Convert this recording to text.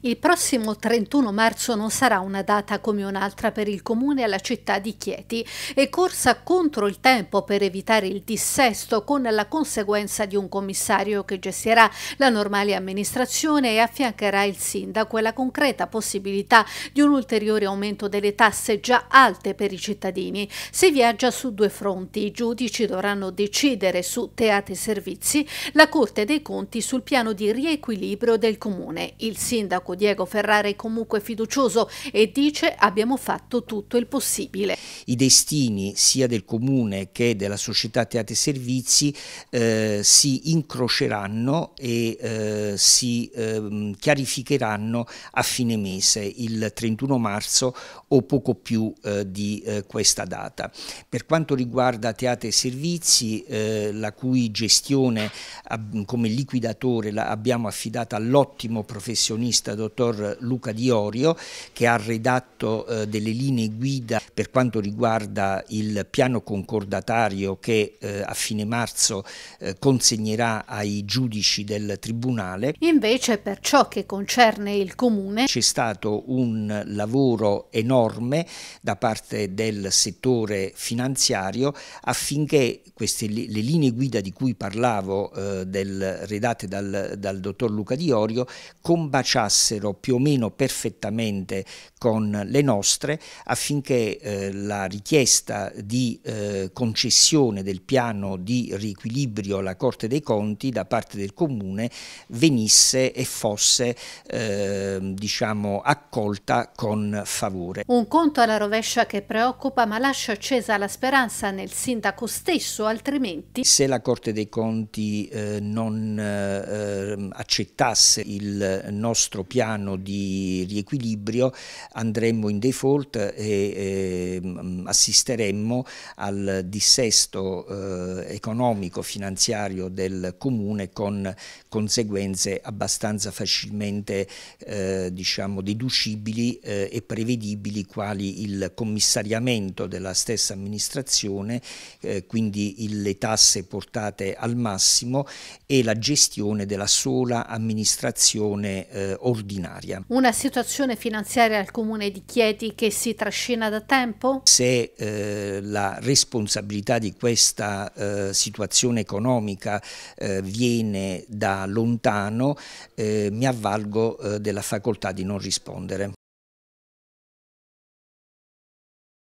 Il prossimo 31 marzo non sarà una data come un'altra per il comune e la città di Chieti. È corsa contro il tempo per evitare il dissesto con la conseguenza di un commissario che gestirà la normale amministrazione e affiancherà il sindaco e la concreta possibilità di un ulteriore aumento delle tasse già alte per i cittadini. Si viaggia su due fronti. I giudici dovranno decidere su teatri e servizi, la Corte dei Conti sul piano di riequilibrio del comune. Il sindaco sindaco Diego Ferrara è comunque fiducioso e dice abbiamo fatto tutto il possibile. I destini sia del comune che della società Teatri e Servizi eh, si incroceranno e eh, si eh, chiarificheranno a fine mese, il 31 marzo o poco più eh, di eh, questa data. Per quanto riguarda Teatri e Servizi, eh, la cui gestione come liquidatore abbiamo affidata all'ottimo professionista dottor Luca Diorio che ha redatto eh, delle linee guida per quanto riguarda il piano concordatario che eh, a fine marzo eh, consegnerà ai giudici del Tribunale. Invece per ciò che concerne il Comune c'è stato un lavoro enorme da parte del settore finanziario affinché queste le linee guida di cui parlavo eh, del, redatte dal, dal dottor Luca Diorio combaciassero coincidessero più o meno perfettamente con le nostre affinché eh, la richiesta di eh, concessione del piano di riequilibrio alla Corte dei Conti da parte del Comune venisse e fosse eh, diciamo, accolta con favore. Un conto alla rovescia che preoccupa ma lascia accesa la speranza nel sindaco stesso, altrimenti... Se la Corte dei Conti eh, non eh, accettasse il nostro piano piano di riequilibrio andremmo in default e eh, assisteremmo al dissesto eh, economico finanziario del comune con conseguenze abbastanza facilmente eh, diciamo deducibili eh, e prevedibili quali il commissariamento della stessa amministrazione eh, quindi le tasse portate al massimo e la gestione della sola amministrazione eh, ordinaria ordinaria. Una situazione finanziaria al comune di Chieti che si trascina da tempo? Se eh, la responsabilità di questa eh, situazione economica eh, viene da lontano, eh, mi avvalgo eh, della facoltà di non rispondere.